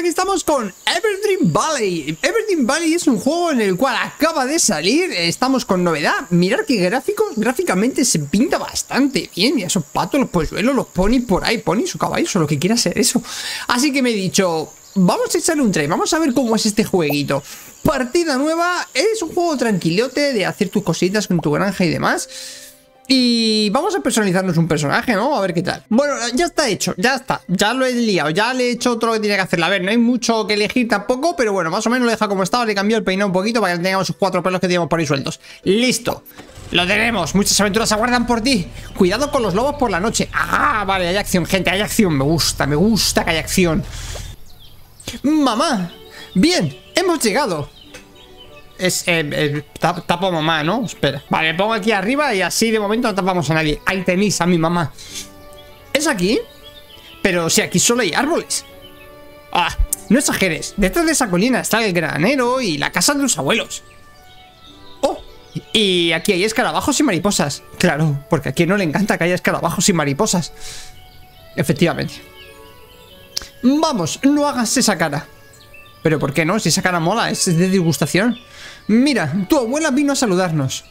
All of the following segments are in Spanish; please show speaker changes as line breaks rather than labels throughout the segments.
aquí estamos con Everdream Valley. Everdream Valley es un juego en el cual acaba de salir, estamos con novedad. Mirad que gráficos, gráficamente se pinta bastante bien. Mira esos patos, los polluelos, los ponis por ahí, ponis o caballos o lo que quiera ser eso. Así que me he dicho, vamos a echarle un try, vamos a ver cómo es este jueguito. Partida nueva, es un juego tranquilote de hacer tus cositas con tu granja y demás. Y vamos a personalizarnos un personaje, ¿no? A ver qué tal. Bueno, ya está hecho, ya está. Ya lo he liado, ya le he hecho todo lo que tiene que hacer. A ver, no hay mucho que elegir tampoco, pero bueno, más o menos lo deja como estaba. Le cambió el peinado un poquito para que tengamos esos cuatro pelos que teníamos por ahí sueltos. ¡Listo! Lo tenemos, muchas aventuras aguardan por ti Cuidado con los lobos por la noche Ah, vale, hay acción, gente, hay acción Me gusta, me gusta que haya acción Mamá Bien, hemos llegado es eh, eh, tapo mamá, ¿no? Espera. Vale, pongo aquí arriba y así de momento no tapamos a nadie. Ahí tenéis a mi mamá. ¿Es aquí? Pero si aquí solo hay árboles. Ah, no exageres. Detrás de esa colina está el granero y la casa de los abuelos. Oh, y aquí hay escarabajos y mariposas. Claro, porque a quien no le encanta que haya escarabajos y mariposas. Efectivamente. Vamos, no hagas esa cara. ¿Pero por qué no? Si esa cara mola, es de disgustación. Mira, tu abuela vino a saludarnos.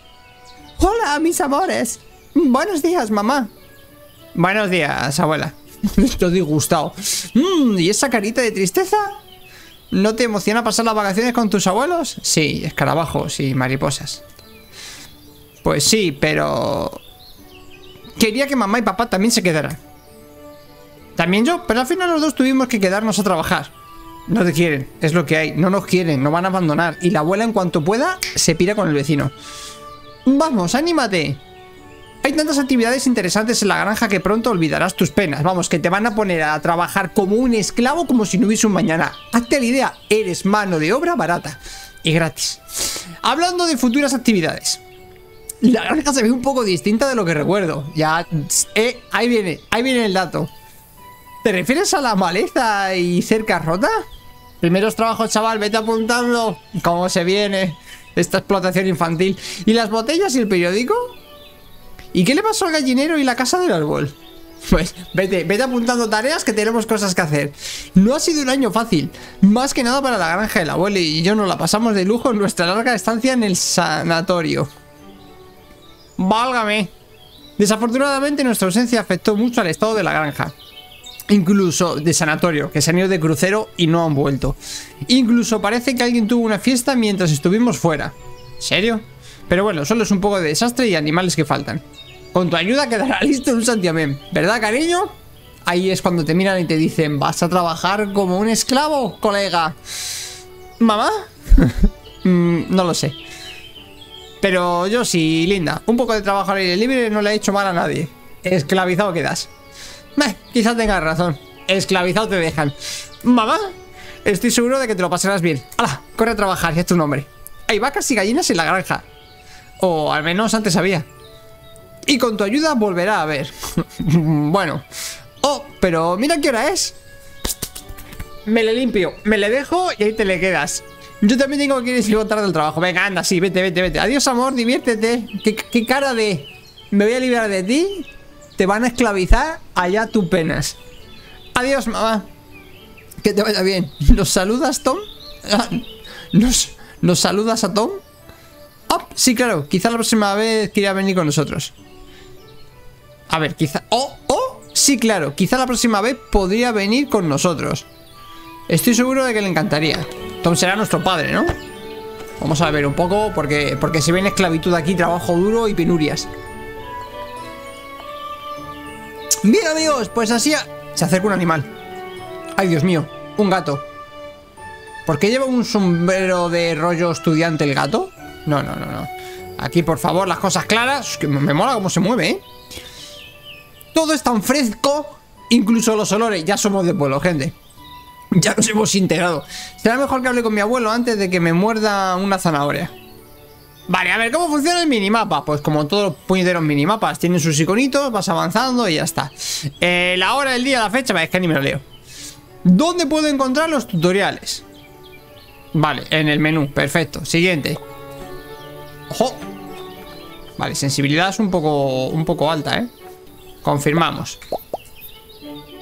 Hola, mis amores. Buenos días, mamá. Buenos días, abuela. Estoy disgustado. Mm, ¿Y esa carita de tristeza? ¿No te emociona pasar las vacaciones con tus abuelos? Sí, escarabajos y mariposas. Pues sí, pero... Quería que mamá y papá también se quedaran. También yo, pero al final los dos tuvimos que quedarnos a trabajar. No te quieren, es lo que hay. No nos quieren, no van a abandonar. Y la abuela, en cuanto pueda, se pira con el vecino. Vamos, anímate. Hay tantas actividades interesantes en la granja que pronto olvidarás tus penas. Vamos, que te van a poner a trabajar como un esclavo como si no hubiese un mañana. Hazte la idea, eres mano de obra barata y gratis. Hablando de futuras actividades. La granja se ve un poco distinta de lo que recuerdo. Ya, eh, ahí viene, ahí viene el dato. ¿Te refieres a la maleza y cerca rota? Primeros trabajos, chaval, vete apuntando cómo se viene esta explotación infantil. ¿Y las botellas y el periódico? ¿Y qué le pasó al gallinero y la casa del árbol? Pues vete, vete apuntando tareas que tenemos cosas que hacer. No ha sido un año fácil, más que nada para la granja del abuelo y yo nos la pasamos de lujo en nuestra larga estancia en el sanatorio. Válgame. Desafortunadamente nuestra ausencia afectó mucho al estado de la granja. Incluso de sanatorio, que se han ido de crucero y no han vuelto. Incluso parece que alguien tuvo una fiesta mientras estuvimos fuera. ¿Serio? Pero bueno, solo es un poco de desastre y animales que faltan. Con tu ayuda quedará listo un santiamén, ¿verdad, cariño? Ahí es cuando te miran y te dicen, ¿vas a trabajar como un esclavo, colega? ¿Mamá? Mm, no lo sé. Pero yo sí, linda. Un poco de trabajo al aire libre no le ha hecho mal a nadie. Esclavizado quedas. Quizás tengas razón. Esclavizado te dejan. Mamá, estoy seguro de que te lo pasarás bien. ¡Hala! Corre a trabajar, es tu nombre. Hay vacas y gallinas en la granja. O al menos antes había. Y con tu ayuda volverá a ver. bueno. Oh, pero mira qué hora es. Me le limpio, me le dejo y ahí te le quedas. Yo también tengo que ir y tarde del trabajo. Venga, anda, sí, vete, vete, vete. Adiós, amor, diviértete. ¿Qué, qué cara de... Me voy a liberar de ti te van a esclavizar, allá tu penas. Adiós, mamá. Que te vaya bien. ¿Nos saludas, Tom? ¿Nos, ¿nos saludas a Tom? Oh, sí, claro. Quizá la próxima vez quiera venir con nosotros. A ver, quizá... Oh, oh, sí, claro. Quizá la próxima vez podría venir con nosotros. Estoy seguro de que le encantaría. Tom será nuestro padre, ¿no? Vamos a ver un poco, porque, porque se viene esclavitud aquí, trabajo duro y penurias. Bien amigos, pues así se acerca un animal. Ay Dios mío, un gato. ¿Por qué lleva un sombrero de rollo estudiante el gato? No, no, no, no. Aquí por favor las cosas claras Que me mola cómo se mueve, ¿eh? Todo es tan fresco Incluso los olores, ya somos de pueblo, gente. Ya nos hemos integrado. Será mejor que hable con mi abuelo antes de que me muerda una zanahoria Vale, a ver, ¿cómo funciona el minimapa? Pues como todos los puñeteros minimapas, tienen sus iconitos, vas avanzando y ya está. Eh, la hora, el día, la fecha, es que ni me lo leo. ¿Dónde puedo encontrar los tutoriales? Vale, en el menú, perfecto. Siguiente. ¡Ojo! Vale, sensibilidad es un poco, un poco alta, ¿eh? Confirmamos.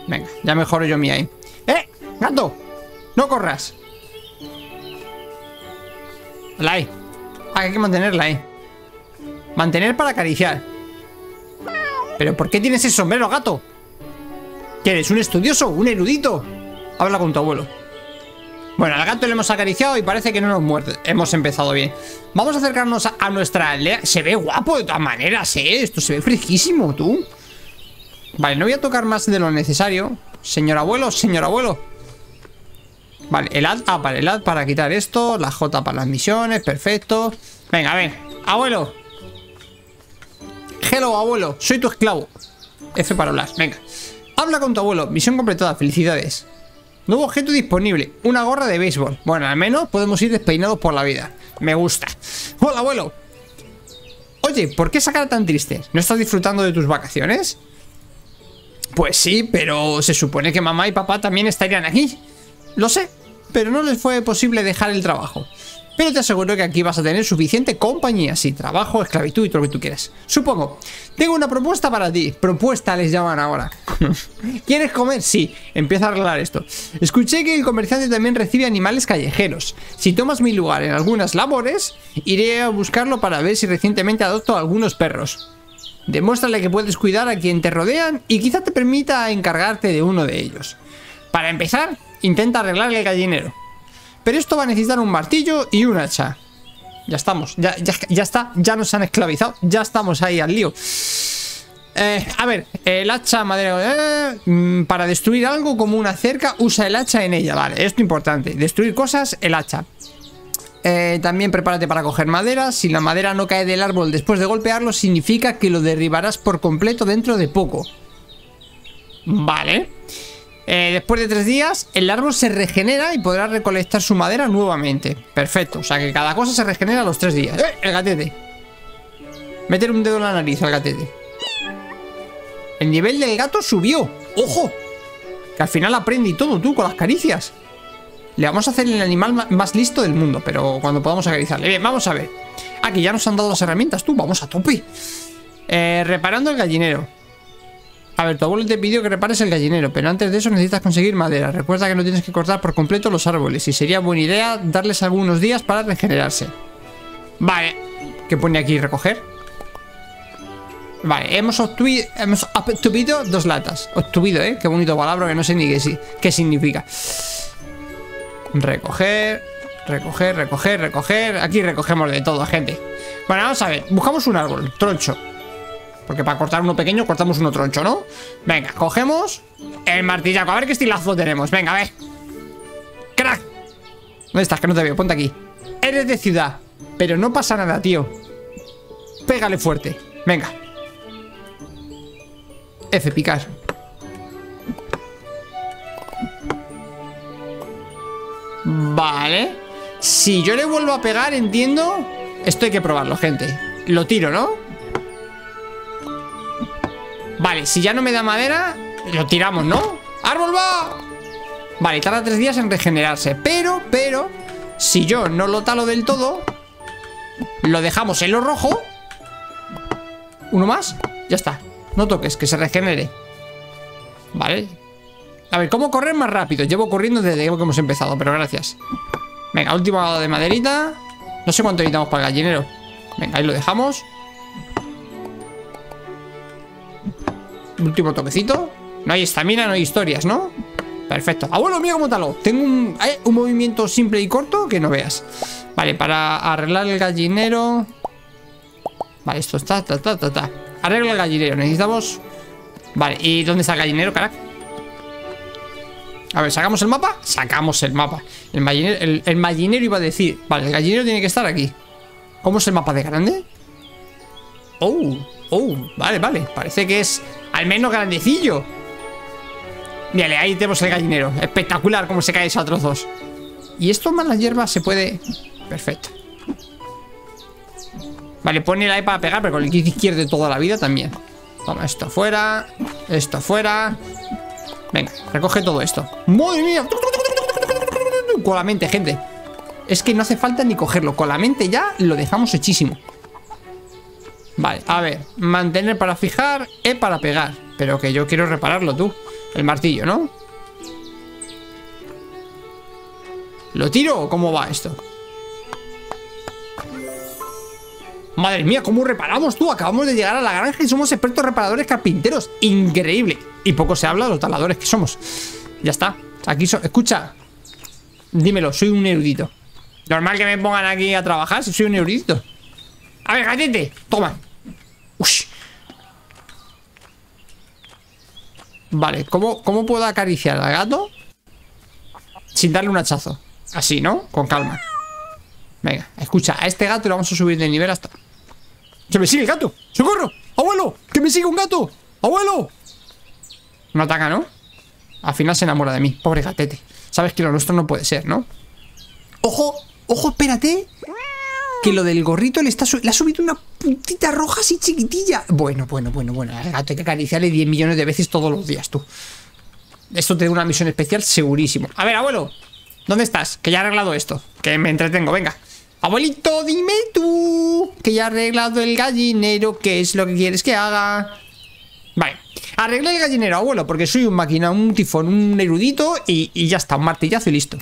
Venga, ya mejoro yo mi ahí. ¡Eh! ¡Gato! No corras. La hay. Ah, hay que mantenerla ahí. Mantener para acariciar. ¿Pero por qué tienes ese sombrero, gato? ¿Qué eres? ¿Un estudioso? ¿Un erudito? Habla con tu abuelo. Bueno, al gato le hemos acariciado y parece que no nos muerde. Hemos empezado bien. Vamos a acercarnos a, nuestra aldea. Se ve guapo de todas maneras, ¿eh? Esto se ve fresquísimo, tú. Vale, no voy a tocar más de lo necesario. Señor abuelo, señor abuelo. Vale, el ad, ah, vale, el ad para quitar esto, la J para las misiones, perfecto. Venga, ven, abuelo. Hello, abuelo, soy tu esclavo. F para hablar, venga. Habla con tu abuelo, misión completada, felicidades. Nuevo objeto disponible, una gorra de béisbol. Bueno, al menos podemos ir despeinados por la vida. Me gusta. Hola, abuelo. Oye, ¿por qué esa cara tan triste? ¿No estás disfrutando de tus vacaciones? Pues sí, pero se supone que mamá y papá también estarían aquí. Lo sé, pero no les fue posible dejar el trabajo. Pero te aseguro que aquí vas a tener suficiente compañía, sí, trabajo, esclavitud y todo lo que tú quieras. Supongo. Tengo una propuesta para ti. Propuesta les llaman ahora. ¿Quieres comer? Sí. Empieza a arreglar esto. Escuché que el comerciante también recibe animales callejeros. Si tomas mi lugar en algunas labores, iré a buscarlo para ver si recientemente adopto a algunos perros. Demuéstrale que puedes cuidar a quien te rodean y quizá te permita encargarte de uno de ellos. Para empezar, intenta arreglar el gallinero. Pero esto va a necesitar un martillo y un hacha. Ya estamos, ya, está, ya nos han esclavizado, ya estamos ahí al lío. Eh, a ver, el hacha madera eh, mm, Para destruir algo como una cerca Usa el hacha en ella, vale, esto es importante Destruir cosas, el hacha eh, También prepárate para coger madera Si la madera no cae del árbol después de golpearlo Significa que lo derribarás por completo dentro de poco Vale eh, después de tres días, el árbol se regenera y podrá recolectar su madera nuevamente. Perfecto, o sea que cada cosa se regenera a los tres días. ¡Eh! El gatete. Meter un dedo en la nariz al gatete. El nivel del gato subió. ¡Ojo! Que al final aprende y todo, tú, con las caricias. Le vamos a hacer el animal más listo del mundo, pero cuando podamos acariciarle. Bien, vamos a ver. Aquí ya nos han dado las herramientas, tú, vamos a tope. Eh, reparando el gallinero. A ver, tu abuelo te pidió que repares el gallinero, pero antes de eso necesitas conseguir madera. Recuerda que no tienes que cortar por completo los árboles y sería buena idea darles algunos días para regenerarse. Vale. ¿Qué pone aquí? ¿Recoger? Vale, hemos obtuido, hemos obtuvido dos latas. Obtuvido, ¿eh? Qué bonito palabra que no sé ni qué, qué significa. Recoger, recoger, recoger, recoger. Aquí recogemos de todo, gente. Bueno, vamos a ver. Buscamos un árbol, troncho. Porque para cortar uno pequeño cortamos uno troncho, ¿no? Venga, cogemos el martillaco A ver qué estilazo tenemos. Venga, a ver. ¡Crack! ¿Dónde estás? Que no te veo, ponte aquí. Eres de ciudad Pero no pasa nada, tío. Pégale fuerte. Venga. F, picar. Vale. Si yo le vuelvo a pegar, entiendo Esto hay que probarlo, gente. Lo tiro, ¿no? Vale, si ya no me da madera Lo tiramos, ¿no? ¡Árbol va! Vale, tarda tres días en regenerarse Pero, pero Si yo no lo talo del todo Lo dejamos en lo rojo. Uno más Ya está, no toques, que se regenere. Vale. A ver, ¿cómo correr más rápido? Llevo corriendo desde que hemos empezado, pero gracias. Venga, última de maderita. No sé cuánto necesitamos para el gallinero. Venga, ahí lo dejamos Último toquecito. No hay estamina, no hay historias, ¿no? Perfecto. Abuelo, mira cómo talo Tengo un, un movimiento simple y corto que no veas. Vale, para arreglar el gallinero. Vale, esto está, ta, ta, ta, ta. Arregla el gallinero, necesitamos Vale, ¿y dónde está el gallinero, carac? A ver, ¿sacamos el mapa? Sacamos el mapa. El gallinero, el gallinero iba a decir Vale, el gallinero tiene que estar aquí ¿Cómo es el mapa de grande? Oh, oh, vale, vale. Parece que es al menos grandecillo. Mírale, ahí tenemos el gallinero. Espectacular como se cae a trozos Y esto más las hierbas se puede... Perfecto. Vale, pone la E para pegar Pero con el clic izquierdo toda la vida también. Toma, esto fuera Esto fuera. Venga, recoge todo esto. ¡Madre mía! Con la mente, gente. Es que no hace falta ni cogerlo. Con la mente ya lo dejamos hechísimo Vale, a ver Mantener para fijar, E para pegar Pero que yo quiero repararlo tú El martillo, ¿no? ¿Lo tiro o cómo va esto? Madre mía, ¿cómo reparamos tú? Acabamos de llegar a la granja y somos expertos reparadores carpinteros. Increíble. Y poco se habla de los taladores que somos. Ya está. Aquí Escucha. Dímelo, soy un erudito. Normal que me pongan aquí a trabajar si soy un erudito. A ver, gatete. Toma. Vale, ¿cómo, ¿cómo puedo acariciar al gato? Sin darle un hachazo. Así, ¿no? Con calma. Venga, escucha, a este gato le vamos a subir de nivel hasta... ¡Que me sigue el gato! ¡Socorro! ¡Abuelo! ¡Que me sigue un gato! ¡Abuelo! No ataca, ¿no? Al final se enamora de mí, pobre gatete Sabes que lo nuestro no puede ser, ¿no? ¡Ojo! ¡Ojo, espérate! Que lo del gorrito le, está le ha subido una puntita roja así chiquitilla Bueno, bueno, bueno, bueno Al gato hay que acariciarle 10 millones de veces todos los días, tú Esto te da una misión especial segurísimo A ver, abuelo ¿Dónde estás? Que ya he arreglado esto Que me entretengo, venga Abuelito, dime tú que ya he arreglado el gallinero, ¿qué es lo que quieres que haga? Vale, arreglé el gallinero, abuelo, porque soy un máquina, un tifón, un erudito y, ya está, un martillazo y listo.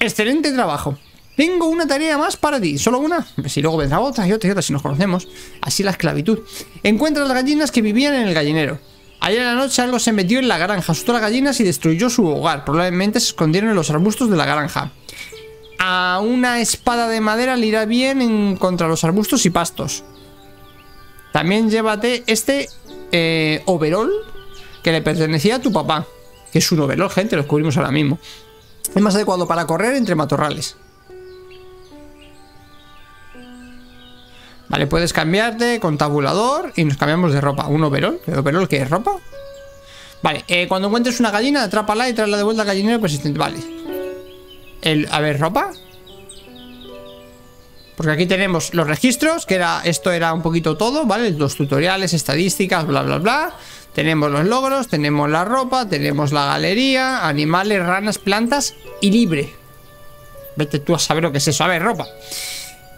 Excelente trabajo. Tengo una tarea más para ti, solo una. Si luego vendrá otra y otra y otra si nos conocemos. Así la esclavitud. Encuentra las gallinas que vivían en el gallinero. Ayer en la noche algo se metió en la granja, asustó a las gallinas y destruyó su hogar. Probablemente se escondieron en los arbustos de la granja a una espada de madera le irá bien en contra los arbustos y pastos. También llévate este eh, que le pertenecía a tu papá. Que es un overall, gente, lo descubrimos ahora mismo. Es más adecuado para correr entre matorrales. Vale, puedes cambiarte con tabulador y nos cambiamos de ropa. Un overall. ¿El overall qué es ropa? Vale, eh, cuando encuentres una gallina, atrápala y tráela de vuelta al gallinero persistente. Vale. El, a ver, ropa. Porque aquí tenemos los registros, que era esto era un poquito todo, ¿vale? Los tutoriales, estadísticas, bla, bla, bla. Tenemos los logros, tenemos la ropa, tenemos la galería, animales, ranas, plantas y libre. Vete tú a saber lo que es eso. A ver, ropa.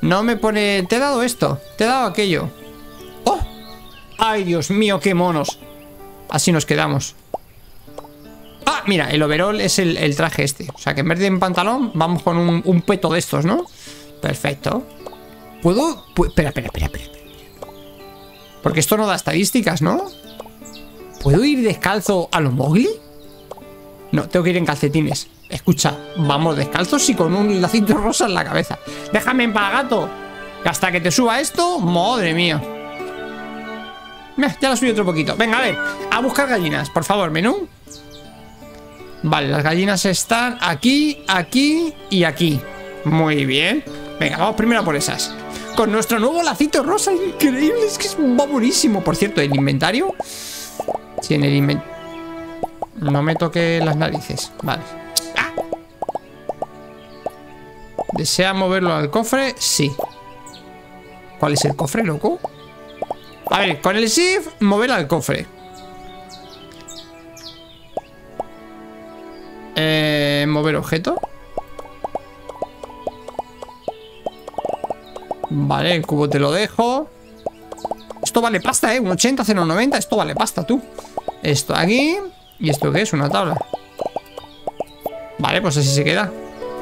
No me pone... Te he dado esto, te he dado aquello. ¡Oh! ¡Ay, Dios mío, qué monos! Así nos quedamos. Ah, mira, el overall es el, traje este. O sea, que en vez de un pantalón, vamos con un, peto de estos, ¿no? Perfecto. ¿Puedo...? espera, espera, espera, espera. Porque esto no da estadísticas, ¿no? ¿Puedo ir descalzo a los Mowgli? No, tengo que ir en calcetines. Escucha, vamos descalzos y con un lacito rosa en la cabeza. Déjame en paz, gato. Hasta que te suba esto, madre mía. Ya lo subí otro poquito. Venga, a ver, a buscar gallinas, por favor, menú. Vale, las gallinas están aquí, aquí y aquí. Muy bien. Venga, vamos primero por esas. Con nuestro nuevo lacito rosa increíble. Es que es, va buenísimo. Por cierto, ¿el inventario? Sí, en el inventario. No me toque las narices. Vale. ¿Desea moverlo al cofre? Sí. ¿Cuál es el cofre, loco? A ver, con el shift, mover al cofre. Eh, mover objeto. Vale, el cubo te lo dejo. Esto vale pasta, ¿eh? Un 80, 0,90. Esto vale pasta, tú. Esto aquí. ¿Y esto qué es? Una tabla. Vale, pues así se queda.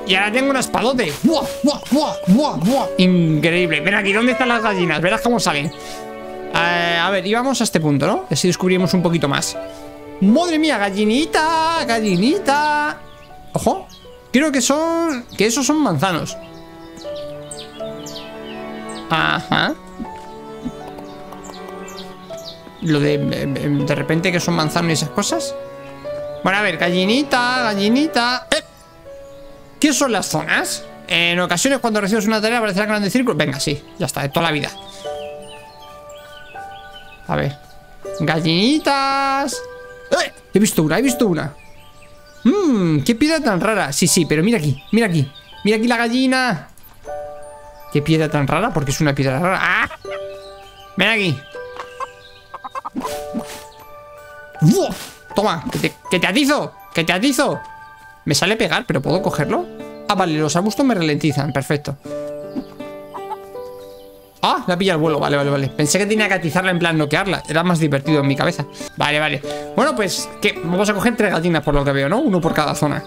Y ahora tengo un espadote. ¡Buah, buah, buah! Increíble. Ven aquí, ¿dónde están las gallinas? Verás cómo salen. Eh, a ver, íbamos a este punto, ¿no? Así descubrimos un poquito más. ¡Madre mía! ¡Gallinita! ¡Gallinita! ¡Ojo! Creo que son... Que esos son manzanos Ajá Lo de... De repente que son manzanos y esas cosas Bueno, a ver, gallinita, gallinita ¡Eh! ¿Qué son las zonas? En ocasiones cuando recibes una tarea aparecerá grande círculo. Venga, sí, ya está, de toda la vida. A ver. Gallinitas. ¡Eh! He visto una, he visto una. Mmm, qué piedra tan rara. Sí, sí, pero mira aquí, mira aquí. Mira aquí la gallina. Qué piedra tan rara, porque es una piedra rara. ¡Ah! Ven aquí. Toma, que te, que te atizo Que te atizo Me sale pegar, pero ¿puedo cogerlo? Ah, vale, los arbustos me ralentizan, perfecto Ah, la pilla el vuelo, vale, vale, vale Pensé que tenía que atizarla en plan noquearla Era más divertido en mi cabeza Vale, vale Bueno, pues, que vamos a coger tres gallinas por lo que veo, ¿no? Uno por cada zona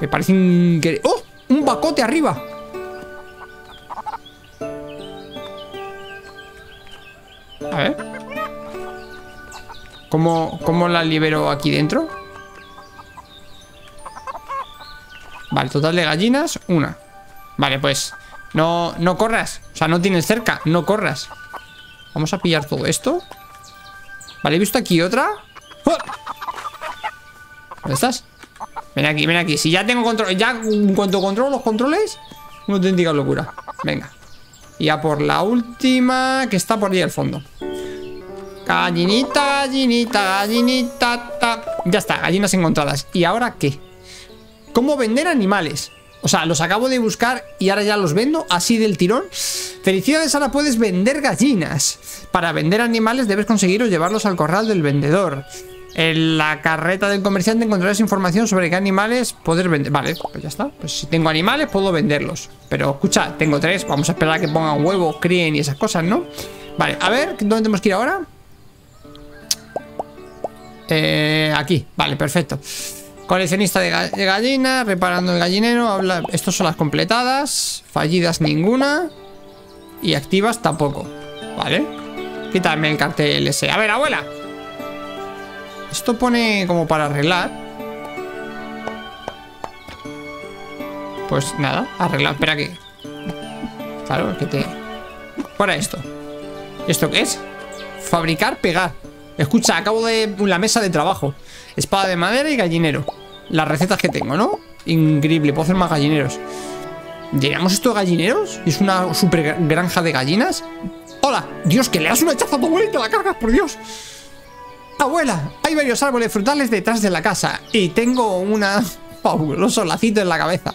Me parece increíble ¡Oh! un bacote arriba. A ver. ¿Cómo, cómo la libero aquí dentro? Vale, total de gallinas, una. Vale, pues no, no corras. O sea, no tienes cerca, no corras. Vamos a pillar todo esto. Vale, he visto aquí otra. ¡Oh! ¿Dónde estás? Ven aquí, ven aquí. Si ya tengo control, ya en cuanto controlo los controles, una auténtica locura. Venga. Y a por la última, que está por ahí al fondo. Gallinita, gallinita, gallinita. Ta. Ya está, gallinas encontradas. ¿Y ahora qué? ¿Cómo vender animales? O sea, los acabo de buscar y ahora ya los vendo así del tirón. Felicidades, ahora puedes vender gallinas. Para vender animales debes conseguir llevarlos al corral del vendedor. En la carreta del comerciante encontrarás información sobre qué animales poder vender. Vale, pues ya está. Pues si tengo animales, puedo venderlos. Pero escucha, tengo tres. Vamos a esperar a que pongan huevos, críen y esas cosas, ¿no? Vale, a ver, ¿dónde tenemos que ir ahora? Eh, aquí, vale, perfecto. Coleccionista de, gallinas, reparando el gallinero. Habla... Estos son las completadas. Fallidas ninguna. Y activas tampoco. Vale. Quítame el cartel ese. A ver, abuela. Esto pone como para arreglar. Pues nada, arreglar. Espera que. Claro, que te. Para esto. ¿Esto qué es? Fabricar, pegar. Escucha, acabo de la mesa de trabajo. Espada de madera y gallinero. Las recetas que tengo, ¿no? Increíble, puedo hacer más gallineros. ¿Llegamos esto de gallineros? ¿Es una super granja de gallinas? ¡Hola! Dios, que le das una chaza a tu abuela la cargas, por Dios. Abuela, hay varios árboles frutales detrás de la casa y tengo una fabuloso lacito en la cabeza.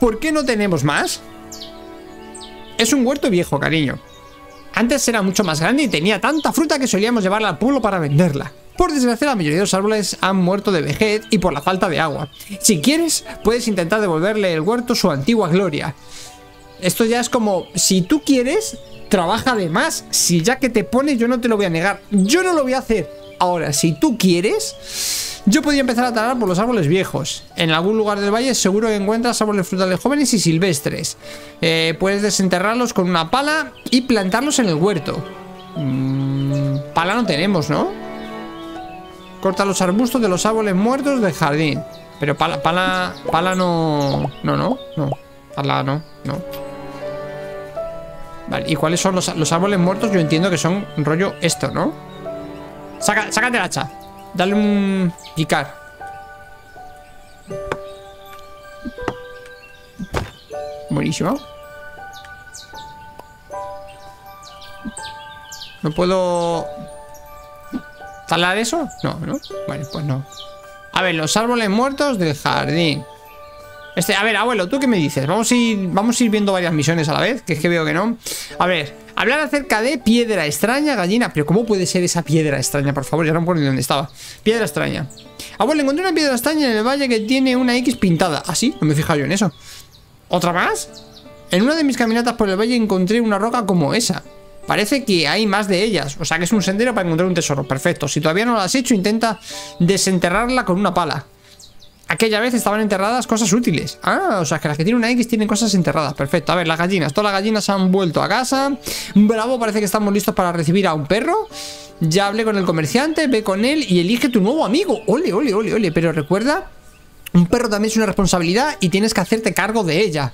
¿Por qué no tenemos más? Es un huerto viejo, cariño. Antes era mucho más grande y tenía tanta fruta que solíamos llevarla al pueblo para venderla. Por desgracia, la mayoría de los árboles han muerto de vejez y por la falta de agua. Si quieres, puedes intentar devolverle el huerto su antigua gloria. Esto ya es como, si tú quieres, trabaja de más. Si ya que te pones, yo no te lo voy a negar. Yo no lo voy a hacer. Ahora, si tú quieres, yo podría empezar a talar por los árboles viejos. En algún lugar del valle seguro que encuentras árboles frutales jóvenes y silvestres. Eh, puedes desenterrarlos con una pala y plantarlos en el huerto. Mm, pala no tenemos, ¿no? Corta los arbustos de los árboles muertos del jardín. Pero pala, pala, pala no... No, no, no. Pala no, no. Vale, ¿y cuáles son los, árboles muertos? Yo entiendo que son rollo esto, ¿no? Saca, sácate el hacha. Dale un picar. Buenísimo. No puedo ¿Talar eso? No, ¿no? Bueno, pues no. A ver, los árboles muertos del jardín. Este, a ver, abuelo, ¿tú qué me dices? Vamos a ir, vamos a ir viendo varias misiones a la vez, que es que veo que no. A ver, hablar acerca de piedra extraña, gallina. Pero ¿cómo puede ser esa piedra extraña? Por favor, ya no me acuerdo ni dónde estaba. Piedra extraña. Abuelo, encontré una piedra extraña en el valle que tiene una X pintada. ¿Ah, sí? No me he fijado yo en eso. ¿Otra más? En una de mis caminatas por el valle encontré una roca como esa. Parece que hay más de ellas, o sea que es un sendero para encontrar un tesoro. Perfecto, si todavía no lo has hecho, intenta desenterrarla con una pala. Aquella vez estaban enterradas cosas útiles. Ah, o sea que las que tienen una X tienen cosas enterradas. Perfecto. A ver, las gallinas. Todas las gallinas han vuelto a casa. Bravo, parece que estamos listos para recibir a un perro. Ya hablé con el comerciante, ve con él y elige tu nuevo amigo. Ole, ole, ole, ole. Pero recuerda, un perro también es una responsabilidad y tienes que hacerte cargo de ella.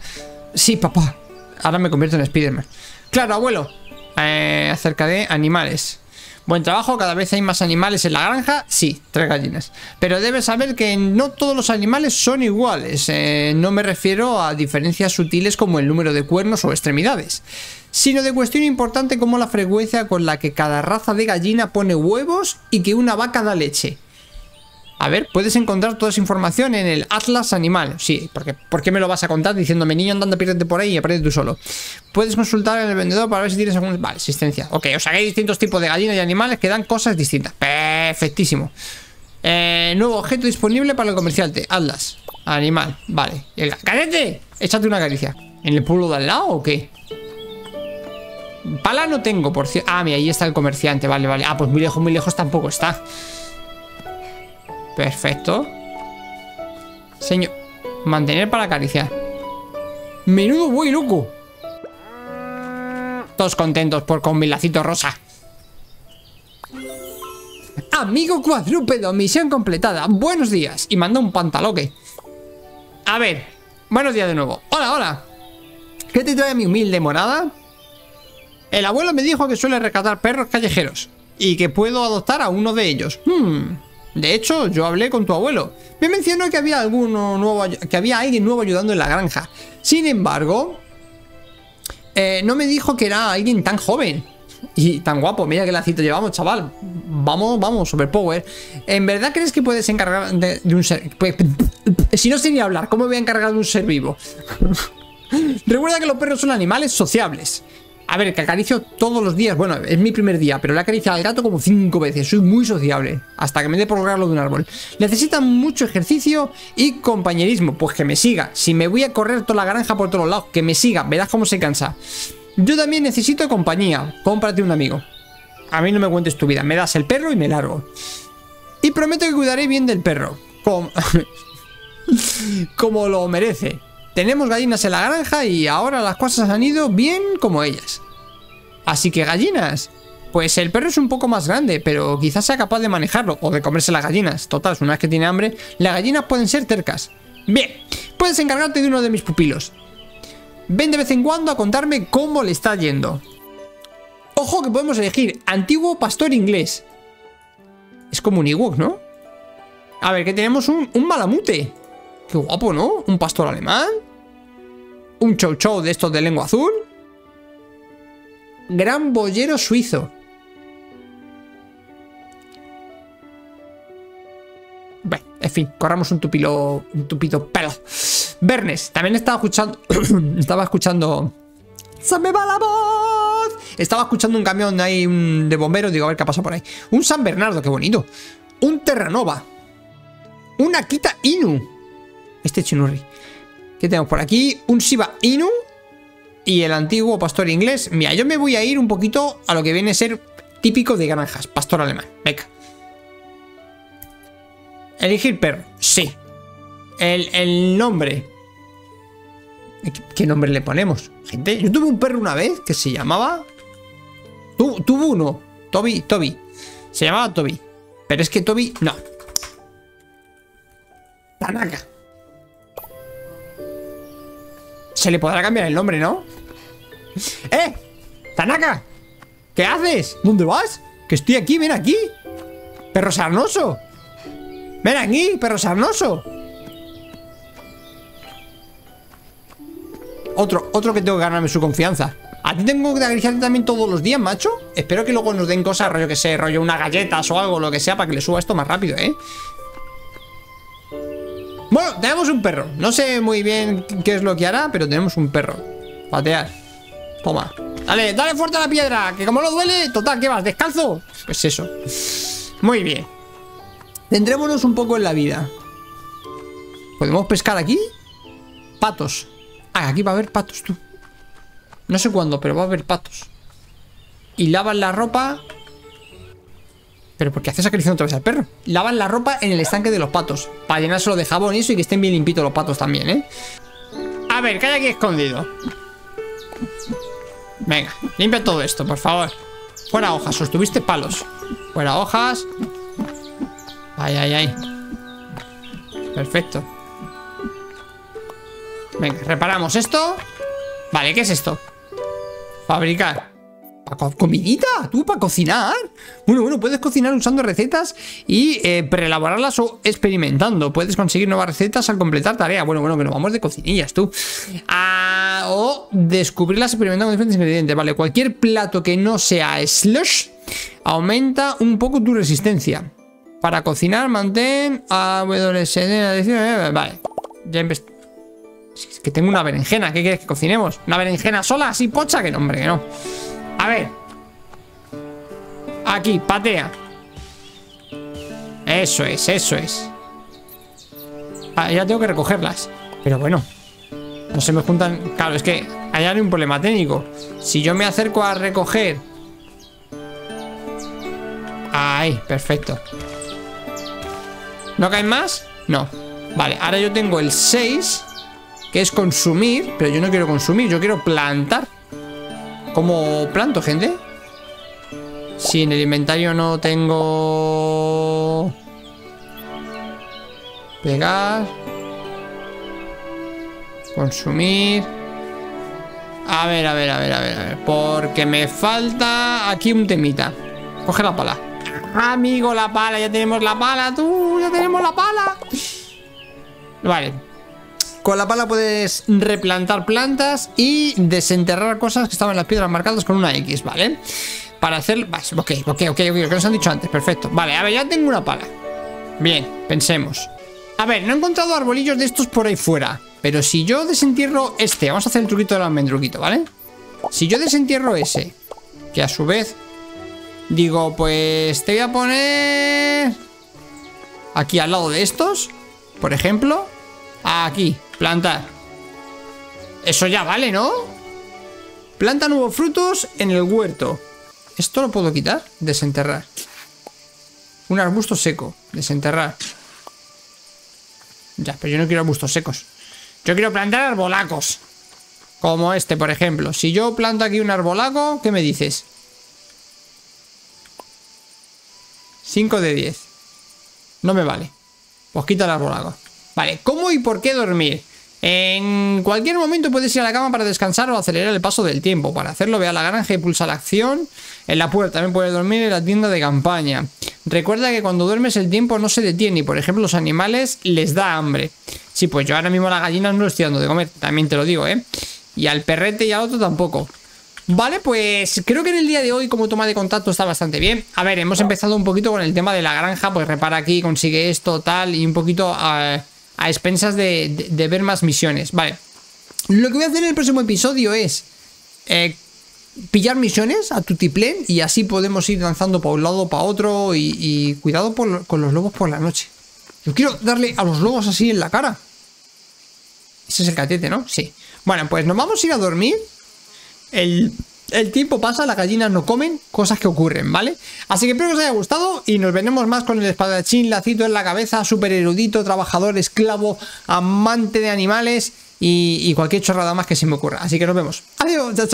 Sí, papá. Ahora me convierto en Spiderman. Claro, abuelo. Eh, acerca de animales. Buen trabajo, cada vez hay más animales en la granja. Sí, tres gallinas. Pero debes saber que no todos los animales son iguales. Eh, no me refiero a diferencias sutiles como el número de cuernos o extremidades, sino de cuestión importante como la frecuencia con la que cada raza de gallina pone huevos y que una vaca da leche. A ver, puedes encontrar toda esa información en el Atlas Animal. Sí, porque ¿por qué me lo vas a contar diciéndome, niño, andando, piérdete por ahí y aprende tú solo? Puedes consultar en el vendedor para ver si tienes algún... Vale, existencia. Ok, o sea que hay distintos tipos de gallinas y animales que dan cosas distintas. Perfectísimo. Eh, nuevo objeto disponible para el comerciante. Atlas. Animal. Vale. ¡Cadete! Échate una caricia. ¿En el pueblo de al lado o qué? Pala no tengo, por cierto. Ah, mira, ahí está el comerciante. Vale, vale. Ah, pues muy lejos, muy lejos tampoco está. Perfecto. Señor... Mantener para acariciar. Menudo buey loco. Todos contentos por con mi lacito rosa. Amigo cuadrúpedo, misión completada. Buenos días. Y manda un pantaloque. A ver. Buenos días de nuevo. Hola, hola. ¿Qué te trae mi humilde morada? El abuelo me dijo que suele rescatar perros callejeros. Y que puedo adoptar a uno de ellos. Hmm. De hecho, yo hablé con tu abuelo. Me mencionó que había alguno nuevo, que había alguien nuevo ayudando en la granja. Sin embargo, eh, no me dijo que era alguien tan joven y tan guapo. Mira qué lacito llevamos, chaval. Vamos, vamos, superpower. ¿En verdad crees que puedes encargar de, un ser? Pues, si no sé ni hablar, ¿cómo voy a encargar de un ser vivo? Recuerda que los perros son animales sociables. A ver, que acaricio todos los días. Bueno, es mi primer día, pero le he acariciado al gato como cinco veces. Soy muy sociable. Hasta que me dé por lograrlo de un árbol. Necesita mucho ejercicio y compañerismo. Pues que me siga. Si me voy a correr toda la granja por todos lados, que me siga. Verás cómo se cansa. Yo también necesito compañía. Cómprate un amigo. A mí no me cuentes tu vida. Me das el perro y me largo. Y prometo que cuidaré bien del perro. Como, como lo merece. Tenemos gallinas en la granja y ahora las cosas han ido bien como ellas. Así que gallinas. Pues el perro es un poco más grande, pero quizás sea capaz de manejarlo o de comerse las gallinas. Total, una vez que tiene hambre, las gallinas pueden ser tercas. Bien, puedes encargarte de uno de mis pupilos. Ven de vez en cuando a contarme cómo le está yendo. Ojo que podemos elegir antiguo pastor inglés. Es como un Ewok, ¿no? A ver, que tenemos un, un malamute. Qué guapo, ¿no? Un pastor alemán. Un chow chow de estos de lengua azul. Gran boyero suizo. Bueno, en fin, corramos un tupilo, un tupito pelo. Bernes, también estaba escuchando. estaba escuchando. ¡Se me va la voz! Estaba escuchando un camión ahí de bomberos. Digo, a ver qué pasa por ahí. Un San Bernardo, qué bonito. Un Terranova. Un Akita Inu. Este chinurri. ¿Qué tenemos por aquí? Un Shiba Inu. Y el antiguo pastor inglés. Mira, yo me voy a ir un poquito a lo que viene a ser típico de granjas. Pastor alemán. Venga. Elegir perro. Sí. El, el nombre. ¿Qué nombre le ponemos? Gente, yo tuve un perro una vez que se llamaba... tuvo uno. Toby, Toby. Se llamaba Toby. Pero es que Toby... No. Tanaka. Se le podrá cambiar el nombre, ¿no? ¡Eh! ¡Tanaka! ¿Qué haces? ¿Dónde vas? Que estoy aquí, ven aquí. Perro sarnoso. Ven aquí, perro sarnoso. Otro, otro que tengo que ganarme su confianza. ¿A ti tengo que acariciarte también todos los días, macho? Espero que luego nos den cosas, rollo que sé, rollo unas galletas o algo, lo que sea, para que le suba esto más rápido, ¿eh? Bueno, tenemos un perro. No sé muy bien qué es lo que hará, pero tenemos un perro. Patear. Toma. Dale, dale fuerte a la piedra, que como no duele, total, ¿qué vas? ¿Descalzo? Pues eso. Muy bien. Tendrémonos un poco en la vida. ¿Podemos pescar aquí? Patos. Ah, aquí va a haber patos, tú. No sé cuándo, pero va a haber patos. Y lavan la ropa... ¿Pero por qué haces acariciando otra vez al perro? Lavan la ropa en el estanque de los patos. Para llenárselo de jabón y eso y que estén bien limpitos los patos también, ¿eh? A ver, ¿qué hay aquí escondido? Venga, limpia todo esto, por favor. Fuera hojas, sostuviste palos. Fuera hojas. Ay, ay, ay. Perfecto. Venga, reparamos esto. Vale, ¿qué es esto? Fabricar. ¿Comidita? ¿Tú para cocinar? Bueno, bueno, puedes cocinar usando recetas y eh, preelaborarlas o experimentando. Puedes conseguir nuevas recetas al completar tarea. Bueno, bueno, que nos vamos de cocinillas, tú. Ah, o descubrirlas experimentando con diferentes ingredientes. Vale, cualquier plato que no sea slush aumenta un poco tu resistencia. Para cocinar, mantén WSD. Vale, ya empecé. Es que tengo una berenjena, ¿qué quieres que cocinemos? ¿Una berenjena sola, así pocha? Que no, hombre, que no A ver. Aquí, patea. Eso es, eso es. Ah, Ya tengo que recogerlas. Pero bueno No se me juntan... Claro, es que hay un problema técnico. Si yo me acerco a recoger. Ahí, perfecto. ¿No caen más? No. Vale, ahora yo tengo el 6, que es consumir, pero yo no quiero consumir, yo quiero plantar. ¿Cómo planto, gente? Si en el inventario no tengo... Pegar. Consumir. A ver, a ver, a ver, a ver, a ver. Porque me falta aquí un temita. Coge la pala. Amigo, la pala, ya tenemos la pala, tú, ya tenemos la pala. Vale. Con la pala puedes replantar plantas y desenterrar cosas que estaban en las piedras marcadas con una X, ¿vale? Para hacer... Ok, ok, ok, ok, que nos han dicho antes, perfecto. Vale, a ver, ya tengo una pala. Bien, pensemos. A ver, no he encontrado arbolillos de estos por ahí fuera. Pero si yo desentierro este, vamos a hacer el truquito del almendruquito, ¿vale? Si yo desentierro ese, que a su vez digo, pues te voy a poner aquí al lado de estos, por ejemplo, aquí, plantar. Eso ya vale, ¿no? Planta nuevos frutos en el huerto. ¿Esto lo puedo quitar? Desenterrar. Un arbusto seco. Desenterrar. Ya, pero yo no quiero arbustos secos. Yo quiero plantar arbolacos. Como este, por ejemplo. Si yo planto aquí un arbolaco, ¿qué me dices? 5 de 10. No me vale. Pues quita el arbolaco. Vale, ¿cómo y por qué dormir? En cualquier momento puedes ir a la cama para descansar o acelerar el paso del tiempo. Para hacerlo, ve a la granja y pulsa la acción en la puerta. También puedes dormir en la tienda de campaña. Recuerda que cuando duermes el tiempo no se detiene y, por ejemplo, los animales les da hambre. Sí, pues yo ahora mismo a las gallinas no estoy dando de comer, también te lo digo, ¿eh? Y al perrete y al otro tampoco. Vale, pues creo que en el día de hoy como toma de contacto está bastante bien. A ver, hemos empezado un poquito con el tema de la granja, pues repara aquí, consigue esto, tal, y un poquito a, expensas de, ver más misiones. Vale, lo que voy a hacer en el próximo episodio es eh, pillar misiones a tutiplén y así podemos ir lanzando para un lado, para otro y, cuidado con los lobos por la noche. Yo quiero darle a los lobos así en la cara. Ese es el catete, ¿no? Sí. Bueno, pues nos vamos a ir a dormir. El, tiempo pasa, las gallinas no comen, cosas que ocurren, ¿vale? Así que espero que os haya gustado y nos veremos más con el espadachín, lacito en la cabeza, súper erudito, trabajador, esclavo, amante de animales y, cualquier chorrada más que se me ocurra. Así que nos vemos. Adiós, chao.